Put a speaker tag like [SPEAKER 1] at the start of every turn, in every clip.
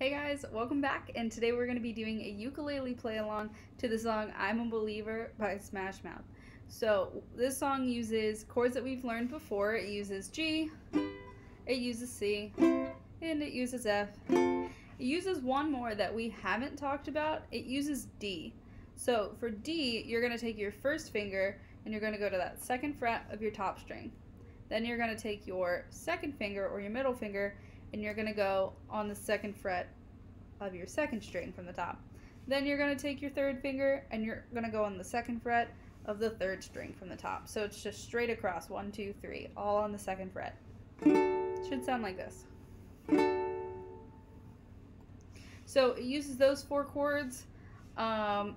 [SPEAKER 1] Hey guys, welcome back, and today we're going to be doing a ukulele play along to the song I'm a Believer by Smash Mouth. So, this song uses chords that we've learned before. It uses G, it uses C, and it uses F. It uses one more that we haven't talked about. It uses D. So, for D, you're going to take your first finger and you're going to go to that second fret of your top string. Then you're going to take your second finger or your middle finger and you're going to go on the second fret of your second string from the top. Then you're going to take your third finger and you're going to go on the second fret of the third string from the top. So it's just straight across one, two, three, all on the second fret. Should sound like this. So it uses those four chords. Um,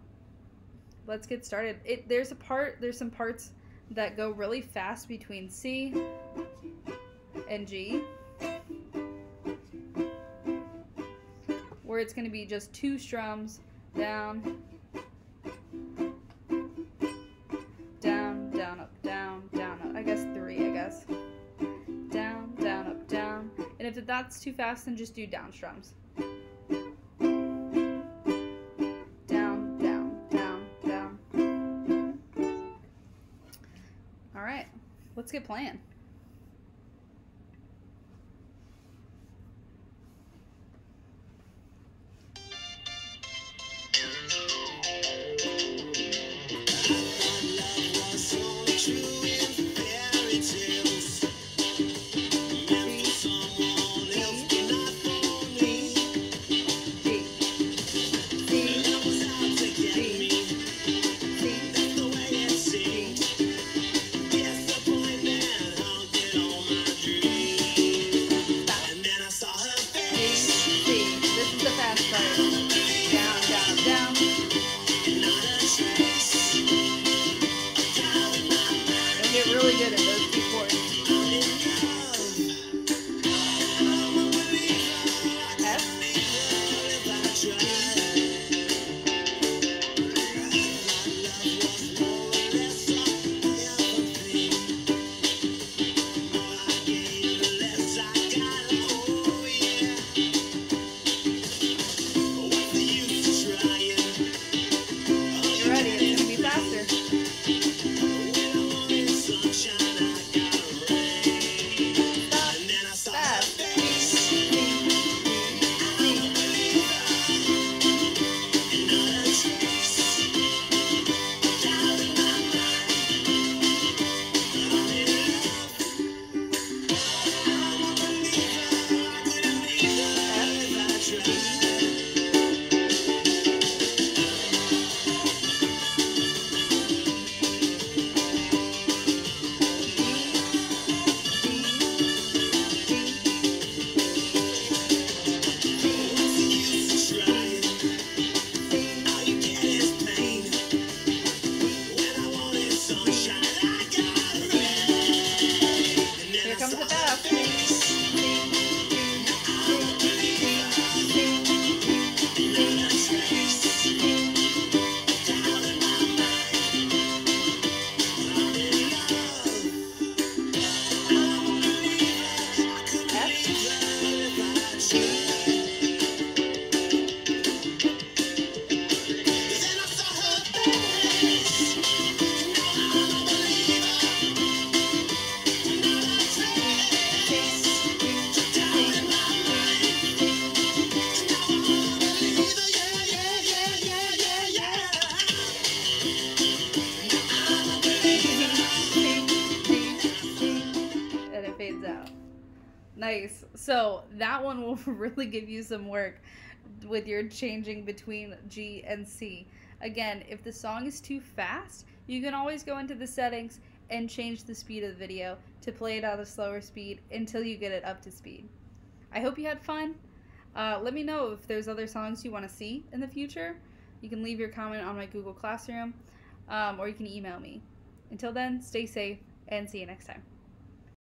[SPEAKER 1] let's get started. It there's a part there's some parts that go really fast between C and G. where it's going to be just two strums down, down, down, up, down, down, up. I guess three, I guess. Down, down, up, down. And if that's too fast, then just do down strums. Down, down, down, down. All right, let's get playing. Nice. So that one will really give you some work with your changing between G and C. Again, if the song is too fast, you can always go into the settings and change the speed of the video to play it at a slower speed until you get it up to speed. I hope you had fun. Uh, let me know if there's other songs you want to see in the future. You can leave your comment on my Google Classroom um, or you can email me. Until then, stay safe and see you next time.